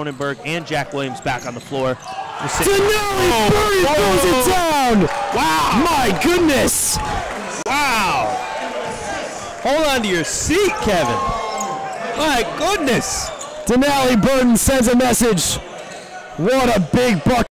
Cronenberg and Jack Williams back on the floor. Denali Burry throws oh, it oh. down. Wow. My goodness. Wow. Hold on to your seat, Kevin. My goodness. Denali Burton sends a message. What a big bucket.